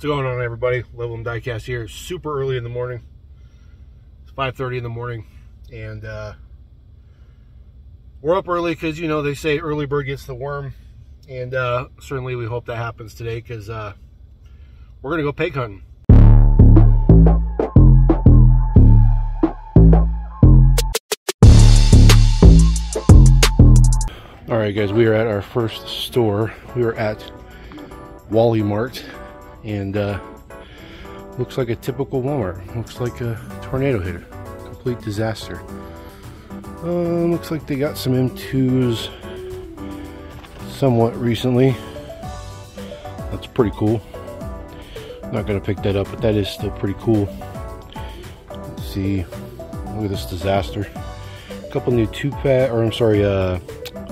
What's going on everybody? Level Diecast here. Super early in the morning. It's 5.30 in the morning. And uh, we're up early because, you know, they say early bird gets the worm. And uh, certainly we hope that happens today because uh, we're going to go peg hunting. All right, guys, we are at our first store. We are at Wally Mart and uh, looks like a typical Walmart. Looks like a tornado hit Complete disaster. Um, looks like they got some M2s somewhat recently. That's pretty cool. Not gonna pick that up, but that is still pretty cool. Let's see. Look at this disaster. A couple new two pack, or I'm sorry, uh,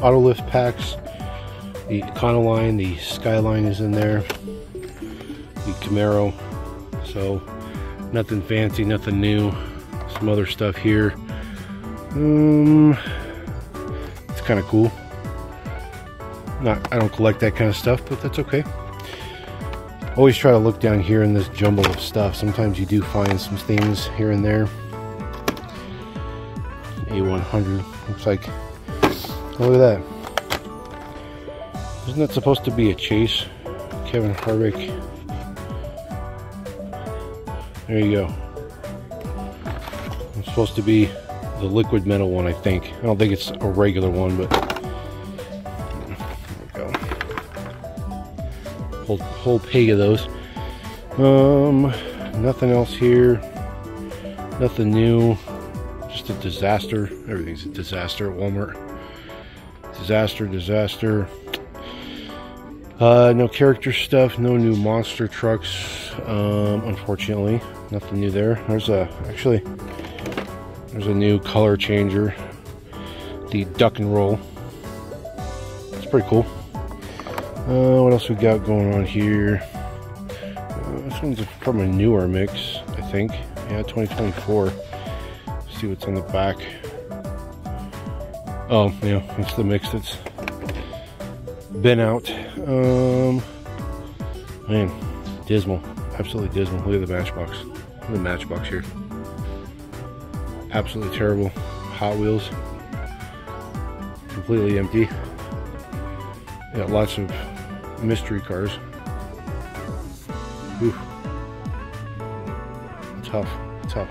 auto lift packs. The Econoline, the Skyline is in there the Camaro. So nothing fancy, nothing new. Some other stuff here. Um, it's kind of cool. Not, I don't collect that kind of stuff, but that's okay. Always try to look down here in this jumble of stuff. Sometimes you do find some things here and there. A100 looks like. Look at that. Isn't that supposed to be a chase? Kevin Harvick there you go. It's supposed to be the liquid metal one, I think. I don't think it's a regular one, but there we go. Whole, whole peg of those. Um, nothing else here. Nothing new. Just a disaster. Everything's a disaster at Walmart. Disaster, disaster. Uh, no character stuff, no new monster trucks, um, unfortunately nothing new there. There's a actually there's a new color changer, the duck and roll. It's pretty cool. Uh, what else we got going on here? Uh, this one's from a newer mix, I think. Yeah, 2024. Let's see what's on the back. Oh, yeah, it's the mix that's been out. Um, man, dismal. Absolutely dismal. Look at the matchbox Look at the Matchbox here. Absolutely terrible. Hot Wheels. Completely empty. Got lots of mystery cars. Ooh. Tough, tough.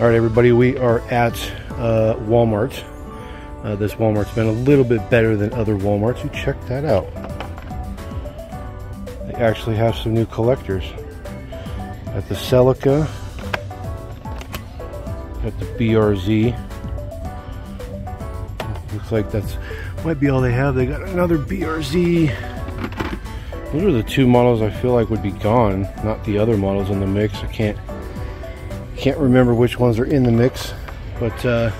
All right, everybody, we are at uh, Walmart. Uh, this Walmart's been a little bit better than other Walmarts. You check that out. They actually have some new collectors at the Celica, at the BRZ. Looks like that's might be all they have. They got another BRZ. Those are the two models I feel like would be gone, not the other models in the mix. I can't can't remember which ones are in the mix, but uh,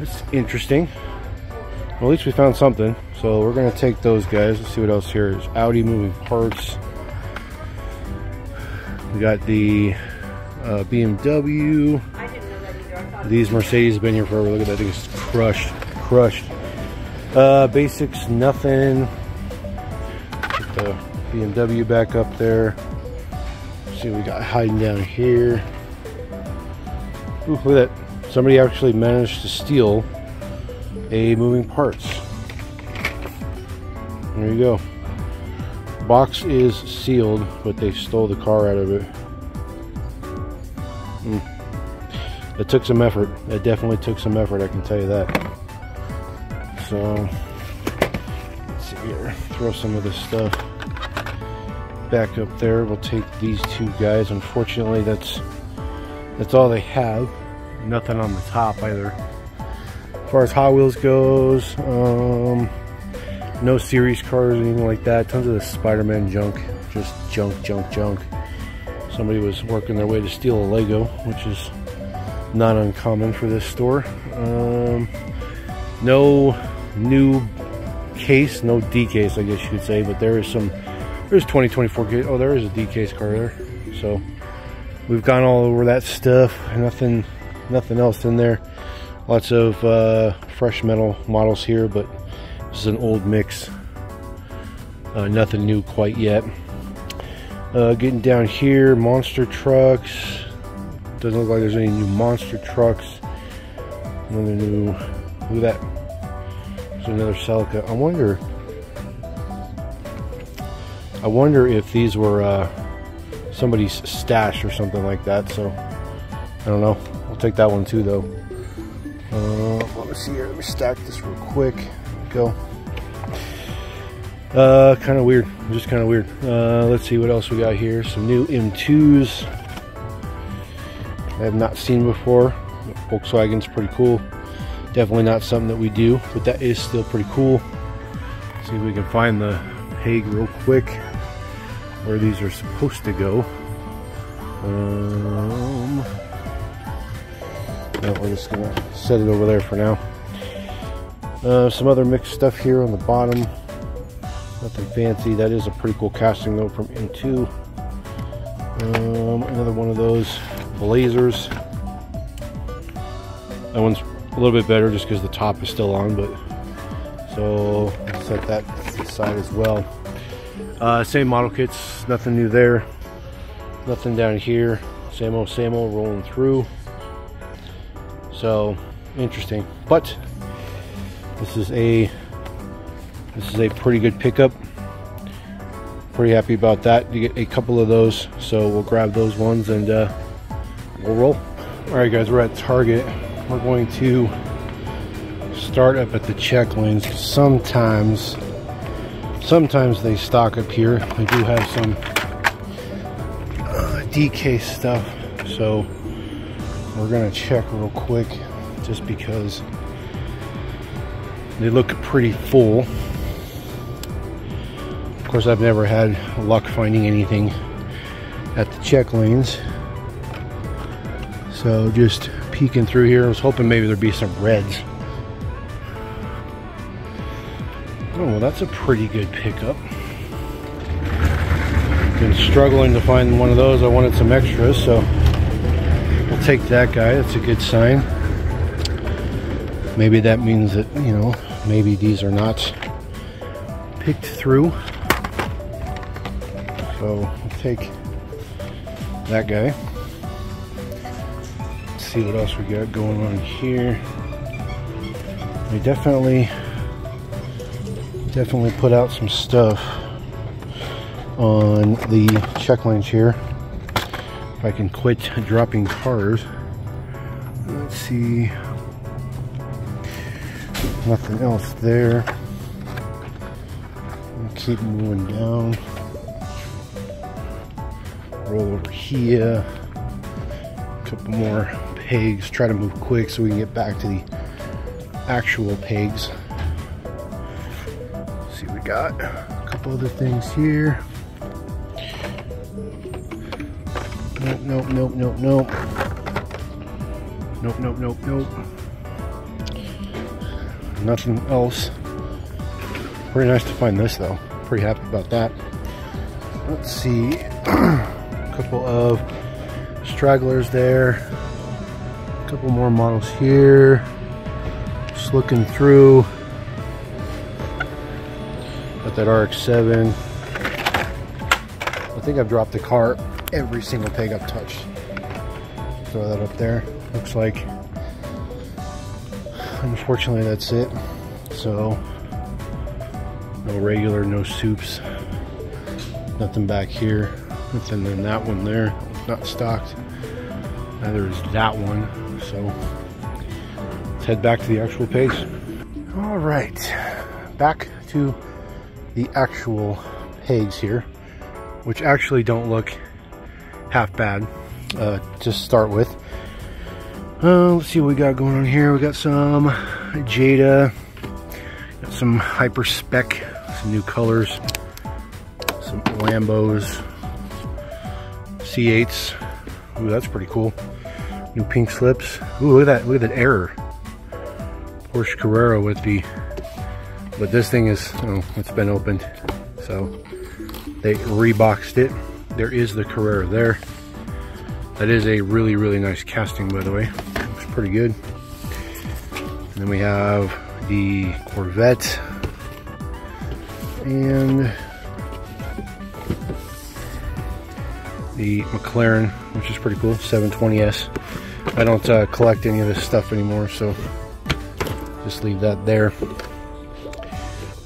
it's interesting. Well, at least we found something. So we're gonna take those guys. Let's see what else here is. Audi moving parts. We got the uh, BMW. These Mercedes have been here forever. Look at that thing, it's crushed, crushed. Uh, basics, nothing. Put the BMW back up there. Let's see what we got hiding down here. Ooh, look at that. Somebody actually managed to steal a moving parts. There you go box is sealed, but they stole the car out of it. Mm. It took some effort. It definitely took some effort, I can tell you that. So, let's see here. Throw some of this stuff back up there. We'll take these two guys. Unfortunately, that's that's all they have. Nothing on the top either. As far as Hot Wheels goes, um, no series cars or anything like that. Tons of the Spider-Man junk. Just junk, junk, junk. Somebody was working their way to steal a Lego, which is not uncommon for this store. Um, no new case, no D case, I guess you could say, but there is some, there's 2024 case. Oh, there is a D case car there. So we've gone all over that stuff. Nothing, nothing else in there. Lots of uh, fresh metal models here, but this is an old mix. Uh, nothing new quite yet. Uh, getting down here, monster trucks. Doesn't look like there's any new monster trucks. Another new, look at that. There's another Celica. I wonder, I wonder if these were uh, somebody's stash or something like that. So, I don't know. I'll take that one too though. Uh, let me see here. Let me stack this real quick. Go. Uh, kind of weird. Just kind of weird. Uh, let's see what else we got here. Some new M2s. I have not seen before. Volkswagen's pretty cool. Definitely not something that we do, but that is still pretty cool. Let's see if we can find the Hague real quick, where these are supposed to go. Um, no, we're just gonna set it over there for now. Uh, some other mixed stuff here on the bottom. Nothing fancy. That is a pretty cool casting though from M2. Um, another one of those Blazers. That one's a little bit better just because the top is still on, but so set that aside as well. Uh, same model kits, nothing new there. Nothing down here. Same old, same old rolling through. So interesting, but this is a this is a pretty good pickup. Pretty happy about that. You get a couple of those, so we'll grab those ones and uh, we'll roll. All right, guys, we're at Target. We're going to start up at the check lanes. Sometimes, sometimes they stock up here. They do have some uh, DK stuff, so we're gonna check real quick, just because they look pretty full Of course, I've never had luck finding anything at the check lanes. So just peeking through here, I was hoping maybe there'd be some reds. Oh, well, that's a pretty good pickup. Been struggling to find one of those. I wanted some extras, so we'll take that guy. That's a good sign. Maybe that means that, you know, maybe these are not picked through. So we'll take that guy. Let's see what else we got going on here. We definitely, definitely put out some stuff on the check lanes here. If I can quit dropping cars. Let's see. Nothing else there. Keep moving down roll over here. A couple more pegs. Try to move quick so we can get back to the actual pegs. Let's see, we got a couple other things here. Nope, nope, nope, nope, nope. Nope, nope, nope, nope. Nothing else. Pretty nice to find this though. Pretty happy about that. Let's see. A couple of stragglers there. A couple more models here. Just looking through. Got that RX-7. I think I've dropped the car every single peg I've touched. Throw that up there. Looks like, unfortunately, that's it. So, no regular, no soups. Nothing back here. Nothing in that one there. Not stocked. Neither is that one. So let's head back to the actual page. All right, back to the actual pegs here, which actually don't look half bad uh, to start with. Uh, let's see what we got going on here. We got some Jada, got some Hyper Spec, some new colors, some Lambos, C8s. Ooh, that's pretty cool. New pink slips. Ooh, look at that, look at that error. Porsche Carrera with the, but this thing is, oh, it's been opened. So they reboxed it. There is the Carrera there. That is a really, really nice casting, by the way. Pretty good. And then we have the Corvette. And the McLaren, which is pretty cool, 720S. I don't uh, collect any of this stuff anymore, so just leave that there.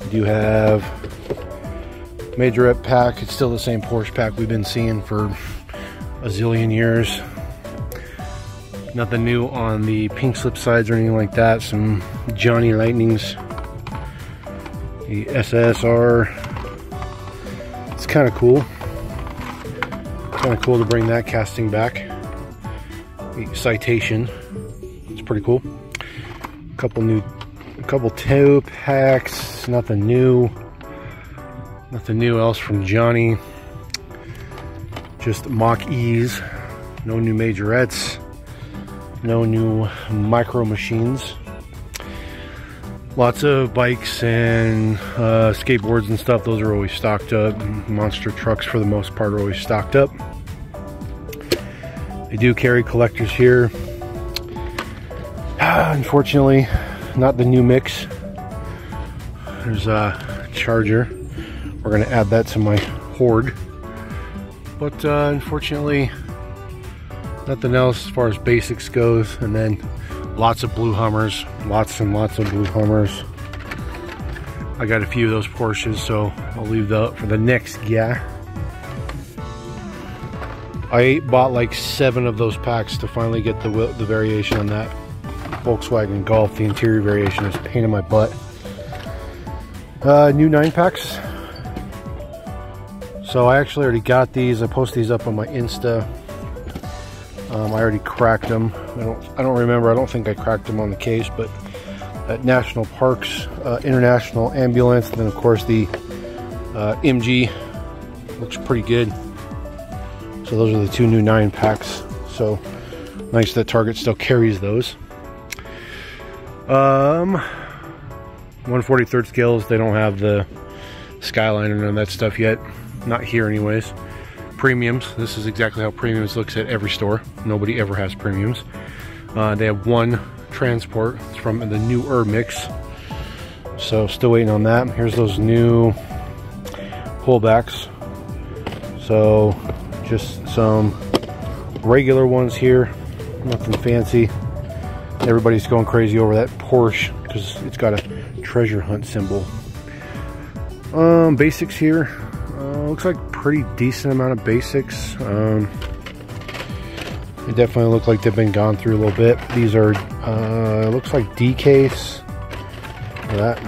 We do have Majorette pack. It's still the same Porsche pack we've been seeing for a zillion years. Nothing new on the pink slip sides or anything like that. Some Johnny Lightnings. The SSR. It's kind of cool. Kind of cool to bring that casting back. The Citation. It's pretty cool. A couple new, a couple toe packs. Nothing new. Nothing new else from Johnny. Just Mach E's. No new majorettes. No new micro machines. Lots of bikes and uh, skateboards and stuff. Those are always stocked up. Monster trucks, for the most part, are always stocked up. They do carry collectors here. Unfortunately, not the new mix. There's a charger. We're to add that to my hoard. But uh, unfortunately, nothing else as far as basics goes. And then lots of blue Hummers. Lots and lots of blue Hummers. I got a few of those Porsches, so I'll leave that for the next guy. I bought like seven of those packs to finally get the the variation on that Volkswagen Golf. The interior variation is pain in my butt. Uh, new nine packs. So I actually already got these. I post these up on my Insta. Um, I already cracked them. I don't. I don't remember. I don't think I cracked them on the case, but at National Parks uh, International Ambulance, and then of course the uh, MG looks pretty good. So those are the two new nine packs. So nice that Target still carries those. Um, 143rd scales. They don't have the skyline and that stuff yet. Not here anyways. Premiums. This is exactly how premiums looks at every store. Nobody ever has premiums. Uh, they have one transport it's from the new mix. So still waiting on that. Here's those new pullbacks. So just some regular ones here. Nothing fancy. Everybody's going crazy over that Porsche because it's got a treasure hunt symbol. Um, basics here. Looks like pretty decent amount of basics. Um, they definitely look like they've been gone through a little bit. These are, uh, looks like D case. That.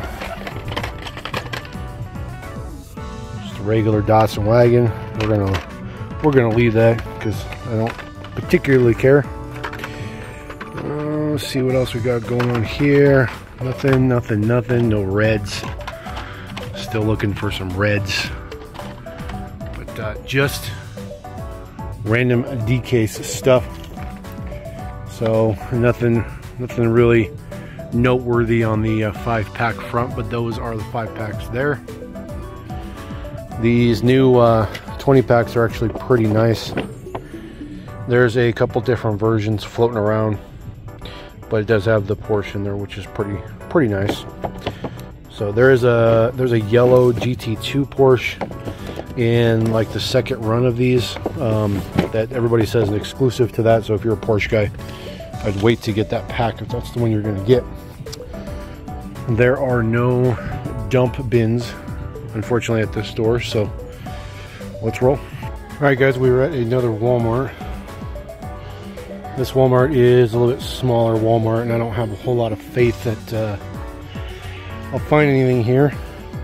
Just a regular Datsun wagon. We're gonna, we're gonna leave that because I don't particularly care. Uh, let's see what else we got going on here. Nothing, nothing, nothing. No reds. Still looking for some reds just random D-case stuff. So nothing, nothing really noteworthy on the uh, five pack front, but those are the five packs there. These new uh, 20 packs are actually pretty nice. There's a couple different versions floating around, but it does have the Porsche in there, which is pretty pretty nice. So there is a there's a yellow GT2 Porsche in like the second run of these um, that everybody says an exclusive to that. So if you're a Porsche guy, I'd wait to get that pack if that's the one you're going to get. There are no dump bins, unfortunately, at this store. So let's roll. All right, guys, we were at another Walmart. This Walmart is a little bit smaller Walmart, and I don't have a whole lot of faith that uh, I'll find anything here.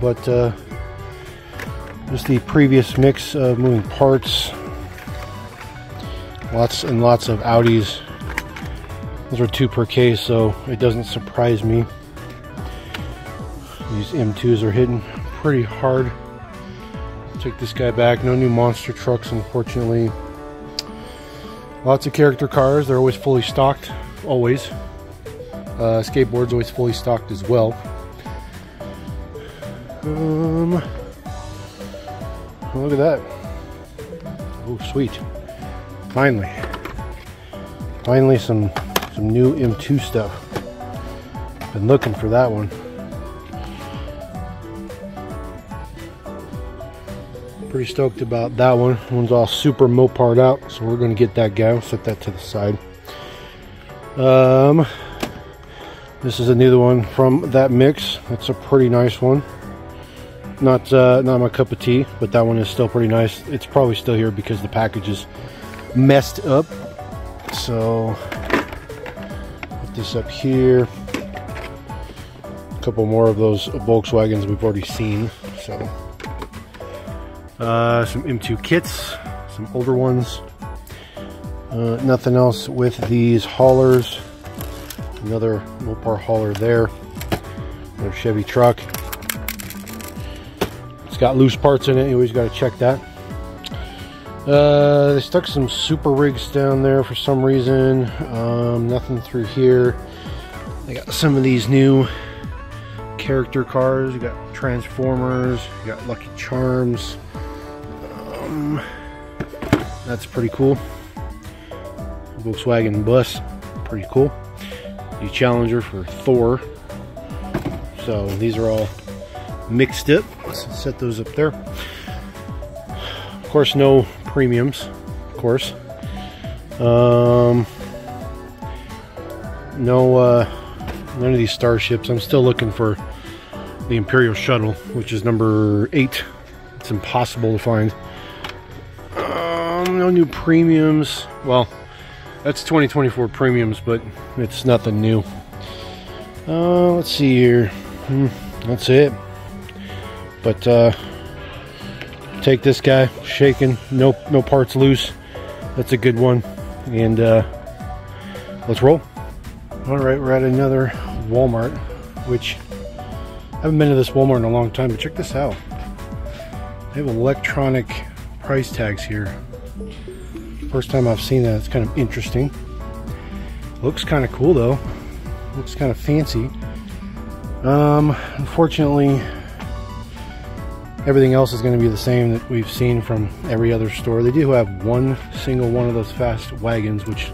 But uh, just the previous mix of moving parts. Lots and lots of Audis. Those are two per case, so it doesn't surprise me. These M2s are hitting pretty hard. Take this guy back. No new monster trucks, unfortunately. Lots of character cars. They're always fully stocked. Always. Uh, skateboards always fully stocked as well. Um, Look at that. Oh, sweet. Finally. Finally some, some new M2 stuff. Been looking for that one. Pretty stoked about that one. One's all super Mopar'd out, so we're going to get that guy. We'll set that to the side. Um, this is another one from that mix. It's a pretty nice one. Not uh, not my cup of tea, but that one is still pretty nice. It's probably still here because the package is messed up. So put this up here. A couple more of those Volkswagens we've already seen. So uh, some M2 kits, some older ones. Uh, nothing else with these haulers. Another Mopar hauler there. Another Chevy truck. It's got loose parts in it. You always got to check that. Uh, they stuck some super rigs down there for some reason. Um, nothing through here. They got some of these new character cars. You got Transformers. You got Lucky Charms. Um, that's pretty cool. Volkswagen bus, pretty cool. The Challenger for Thor. So these are all mixed it. Let's set those up there. Of course, no premiums, of course. Um, no, uh, none of these starships. I'm still looking for the Imperial Shuttle, which is number eight. It's impossible to find. Um, no new premiums. Well, that's 2024 premiums, but it's nothing new. Uh, let's see here. Hmm, that's it. But uh, take this guy, shaking, no no parts loose. That's a good one. And uh, let's roll. All right, we're at another Walmart, which I haven't been to this Walmart in a long time, but check this out. They have electronic price tags here. First time I've seen that. It's kind of interesting. Looks kind of cool though. Looks kind of fancy. Um, unfortunately, everything else is going to be the same that we've seen from every other store. They do have one single one of those fast wagons, which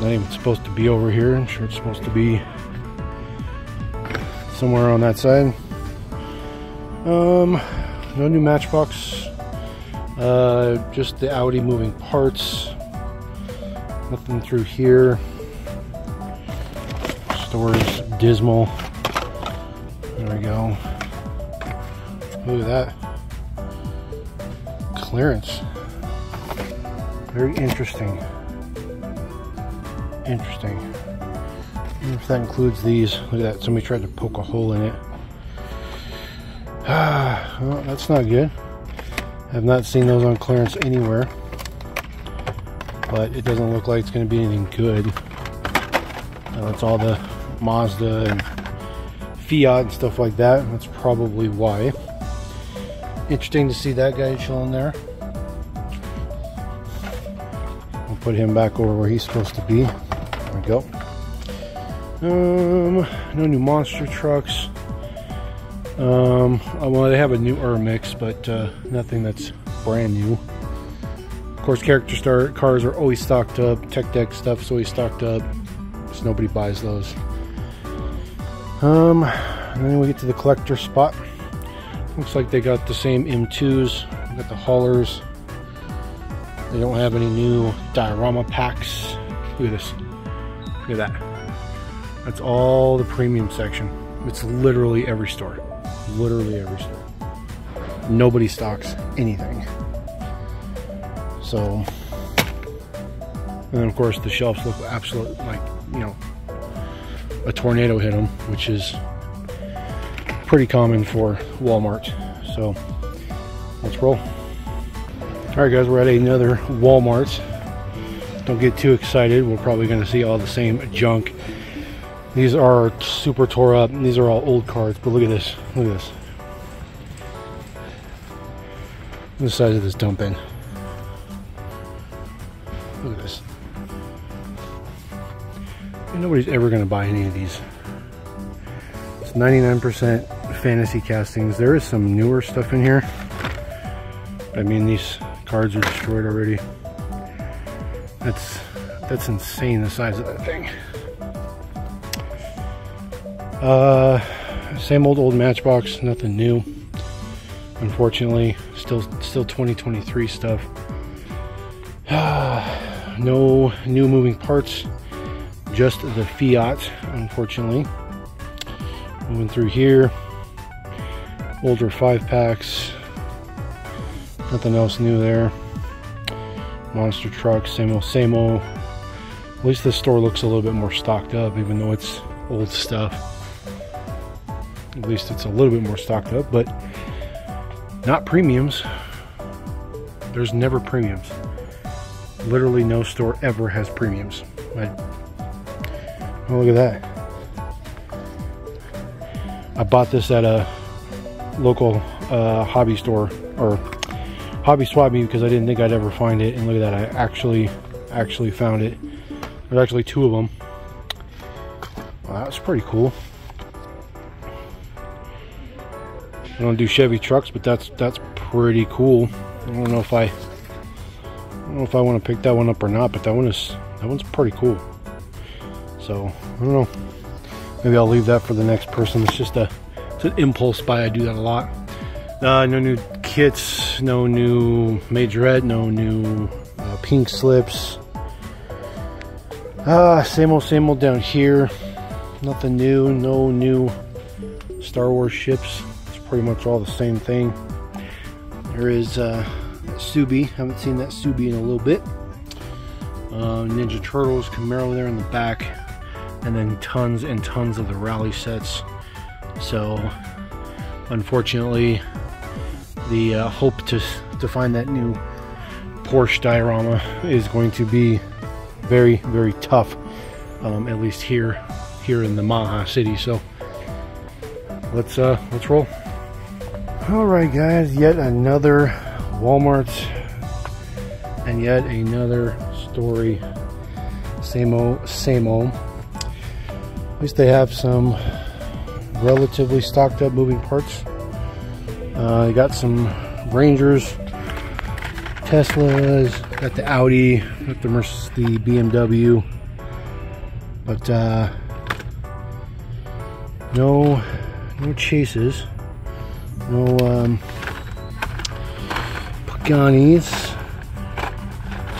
not even supposed to be over here. I'm sure it's supposed to be somewhere on that side. Um, no new Matchbox. Uh, just the Audi moving parts. Nothing through here. Store's dismal. There we go. Look at that. Clearance. Very interesting. Interesting. if that includes these. Look at that. Somebody tried to poke a hole in it. Ah, well, that's not good. I've not seen those on clearance anywhere. But it doesn't look like it's going to be anything good. That's all the Mazda and Fiat and stuff like that. That's probably why. Interesting to see that guy chilling there. We'll put him back over where he's supposed to be. There we go. Um, no new monster trucks. Um, uh, well, they have a new Ur mix, but uh, nothing that's brand new. Of course, character star cars are always stocked up. Tech deck stuff is always stocked up. So nobody buys those. Um, and then we get to the collector spot. Looks like they got the same M2s. Got the haulers. They don't have any new diorama packs. Look at this. Look at that. That's all the premium section. It's literally every store literally every store. Nobody stocks anything. So, and then of course the shelves look absolute like, you know, a tornado hit them, which is pretty common for Walmart. So, let's roll. All right, guys, we're at another Walmart. Don't get too excited. We're probably going to see all the same junk these are super tore up. These are all old cards, but look at this. Look at this. The size of this dump bin. Look at this. And nobody's ever going to buy any of these. It's 99% fantasy castings. There is some newer stuff in here. I mean, these cards are destroyed already. That's that's insane, the size of that thing. Uh, same old old Matchbox, nothing new. unfortunately. Still, still 2023 stuff. no new moving parts, just the Fiat, unfortunately. Moving through here, older five packs, nothing else new there. Monster trucks, same old, same old. At least this store looks a little bit more stocked up, even though it's old stuff. At least it's a little bit more stocked up, but not premiums. There's never premiums. Literally no store ever has premiums. I, oh, look at that. I bought this at a local uh, hobby store or hobby swap because I didn't think I'd ever find it. And look at that, I actually, actually found it. There's actually two of them. That's pretty cool. I don't do Chevy trucks, but that's that's pretty cool. I don't know if I, I don't know if I want to pick that one up or not, but that one is that one's pretty cool. So I don't know. Maybe I'll leave that for the next person. It's just a an impulse buy. I do that a lot. Uh, no new kits, no new majorette, no new uh, pink slips. Ah, same old, same old down here. Nothing new. No new Star Wars ships It's pretty much all the same thing. There is uh, Subi. Haven't seen that Subi in a little bit. Uh, Ninja Turtles, Camaro there in the back. And then tons and tons of the rally sets. So, unfortunately, the uh, hope to, to find that new Porsche diorama is going to be very, very tough. Um, at least here, here in the Mile High city. So, let's uh, let's roll. Alright guys, yet another Walmart and yet another story. Same old, same old. At least they have some relatively stocked up moving parts. Uh, got some Rangers, Teslas, got the Audi, got the, Mercedes, the BMW, but uh, no, no chases. No um, Paganis.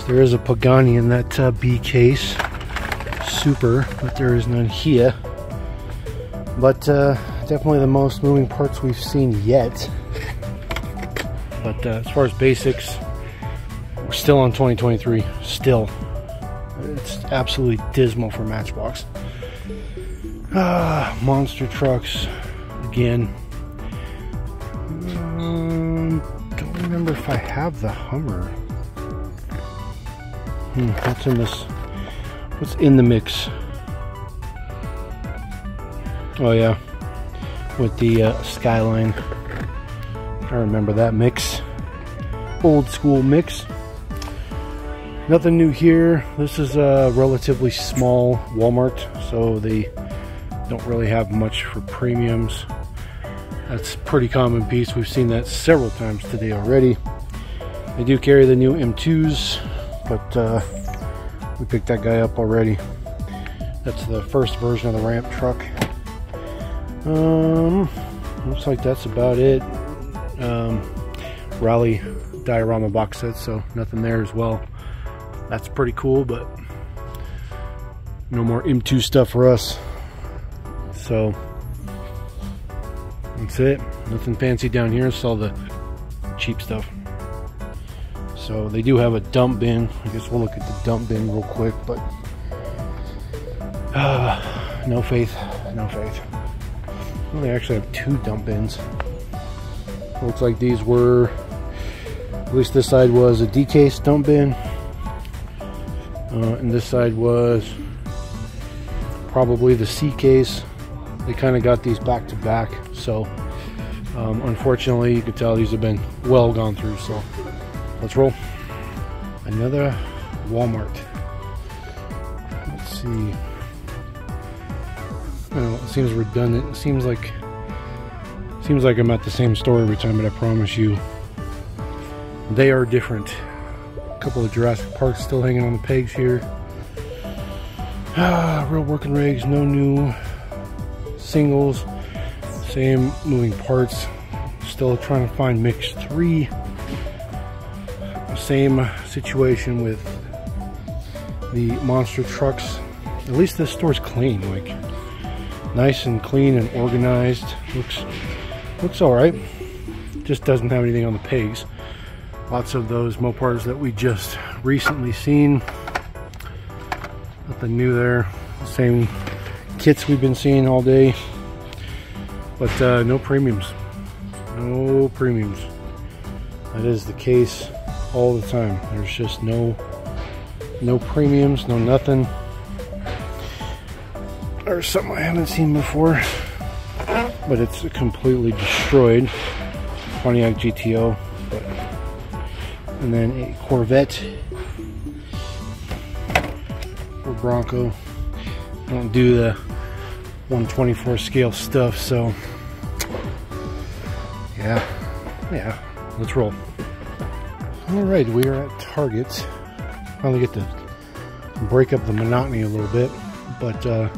There is a Pagani in that uh, B case. Super, but there is none here. But uh, definitely the most moving parts we've seen yet. But uh, as far as basics, we're still on 2023. Still. It's absolutely dismal for Matchbox. Ah, monster trucks. Again, Um, don't remember if I have the Hummer. Hmm, what's in this? What's in the mix? Oh yeah, with the uh, Skyline. I remember that mix. Old school mix. Nothing new here. This is a relatively small Walmart, so they don't really have much for premiums. That's pretty common piece. We've seen that several times today already. They do carry the new M2s, but uh, we picked that guy up already. That's the first version of the ramp truck. Um, looks like that's about it. Um, Rally diorama box set, so nothing there as well. That's pretty cool, but no more M2 stuff for us. So that's it. Nothing fancy down here. It's all the cheap stuff. So they do have a dump bin. I guess we'll look at the dump bin real quick, but uh, no faith, no faith. Well, they actually have two dump bins. Looks like these were, at least this side was a D-case dump bin. Uh, and this side was probably the C case they kind of got these back to back so um, unfortunately you can tell these have been well gone through so let's roll another Walmart let's see know, it seems redundant it seems like seems like I'm at the same store every time but I promise you they are different a couple of Jurassic Parks still hanging on the pegs here ah, real working rigs no new singles, same moving parts, Still trying to find mix three. Same situation with the monster trucks. At least this store's clean, like nice and clean and organized. Looks looks all right. Just doesn't have anything on the pegs. Lots of those Mopars that we just recently seen. Nothing new there. Same kits we've been seeing all day. But uh, no premiums. No premiums. That is the case all the time. There's just no no premiums, no nothing. There's something I haven't seen before, but it's completely destroyed. Pontiac GTO, but, and then a Corvette or Bronco. I don't do the 124 scale stuff, so yeah, yeah, let's roll. All right, we are at Target. Finally get to break up the monotony a little bit, but uh,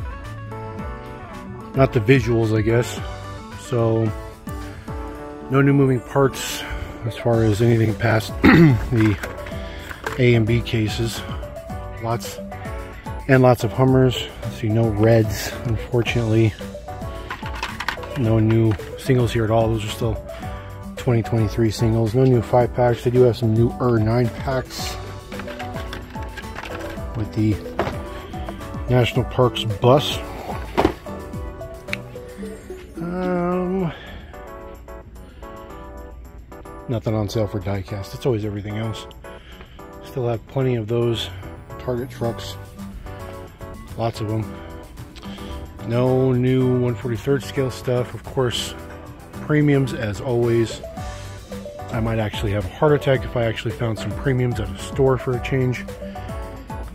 not the visuals, I guess. So, no new moving parts as far as anything past the A and B cases. Lots and lots of Hummers. See, no reds, unfortunately. No new singles here at all. Those are still 2023 singles. No new five packs. They do have some new ER nine packs with the National Parks bus. Nothing on sale for diecast. It's always everything else. Still have plenty of those Target trucks. Lots of them. No new 143rd scale stuff. Of course, premiums as always. I might actually have a heart attack if I actually found some premiums at a store for a change.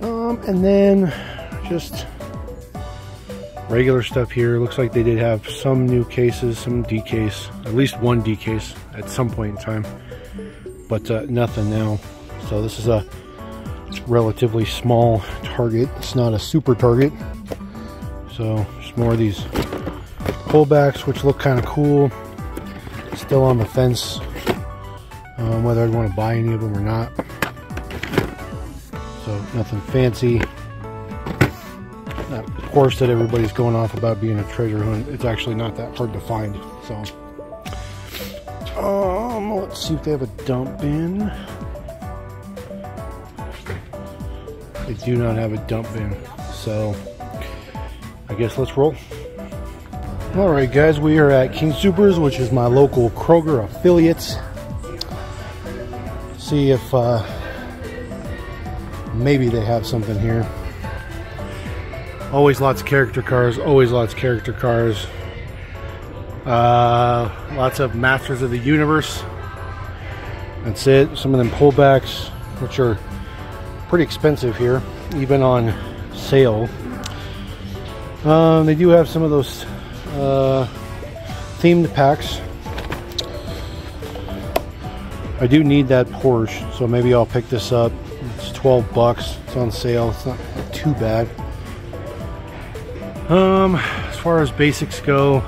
Um, and then just regular stuff here. Looks like they did have some new cases, some D case, at least one D case at some point in time, but uh, nothing now. So this is a relatively small target. It's not a super target. So just more of these pullbacks, which look kind of cool. Still on the fence um, whether I'd want to buy any of them or not. So nothing fancy. That Porsche that everybody's going off about being a treasure hunt, it's actually not that hard to find. So, um, let's see if they have a dump bin. They do not have a dump bin, so I guess let's roll. Alright guys, we are at King Supers, which is my local Kroger affiliate. See if uh, maybe they have something here. Always lots of character cars, always lots of character cars. Uh, lots of Masters of the Universe. That's it. Some of them pullbacks, which are pretty expensive here, even on sale. Um, they do have some of those uh, themed packs. I do need that Porsche, so maybe I'll pick this up. It's 12 bucks. It's on sale. It's not too bad. Um, as far as basics go,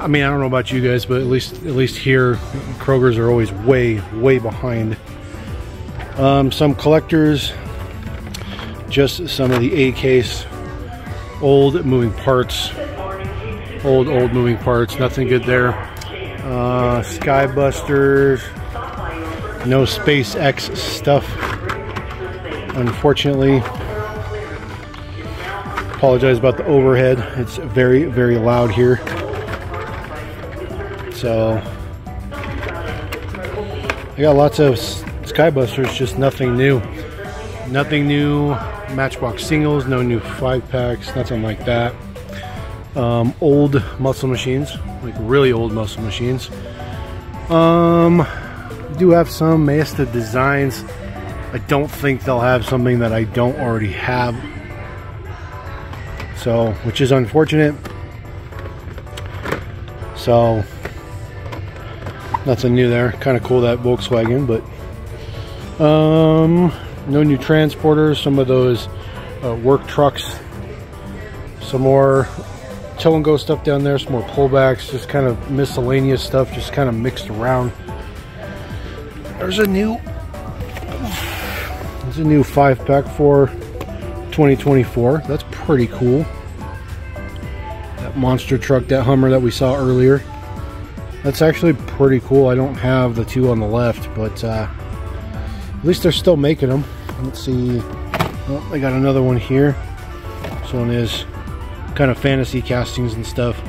I mean, I don't know about you guys, but at least at least here, Kroger's are always way way behind. Um, some collectors, just some of the A case, old moving parts, old old moving parts. Nothing good there. Uh, Skybusters, no SpaceX stuff, unfortunately apologize about the overhead. It's very, very loud here. So, I got lots of Skybusters, just nothing new. Nothing new. Matchbox singles, no new five packs, nothing like that. Um, old muscle machines, like really old muscle machines. Um, do have some Maisto designs. I don't think they'll have something that I don't already have so which is unfortunate so nothing new there kind of cool that Volkswagen but um no new transporters some of those uh, work trucks some more tow and go stuff down there, some more pullbacks, just kind of miscellaneous stuff, just kind of mixed around. There's a new, there's a new five pack for 2024. That's pretty cool. That monster truck, that Hummer that we saw earlier. That's actually pretty cool. I don't have the two on the left, but uh, at least they're still making them. Let's see. Oh, I got another one here. This one is kind of fantasy castings and stuff.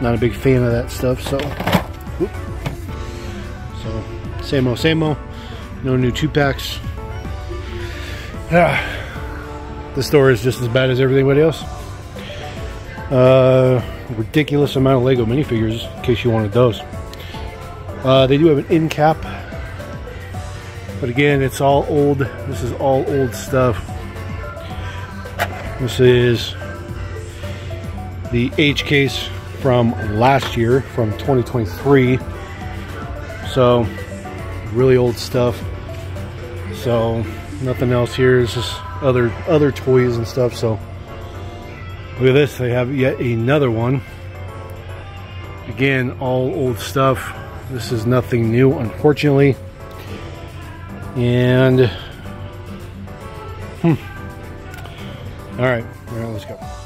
Not a big fan of that stuff, so. Whoop. So, same old, same old. No new two packs. Ah, the store is just as bad as everybody else. Uh, ridiculous amount of Lego minifigures, in case you wanted those. Uh, they do have an end cap, but again, it's all old. This is all old stuff. This is the H case from last year, from 2023. So, really old stuff. So, nothing else here. It's just other other toys and stuff. So, look at this. They have yet another one. Again, all old stuff. This is nothing new, unfortunately. And, hmm. All right, all right, let's go.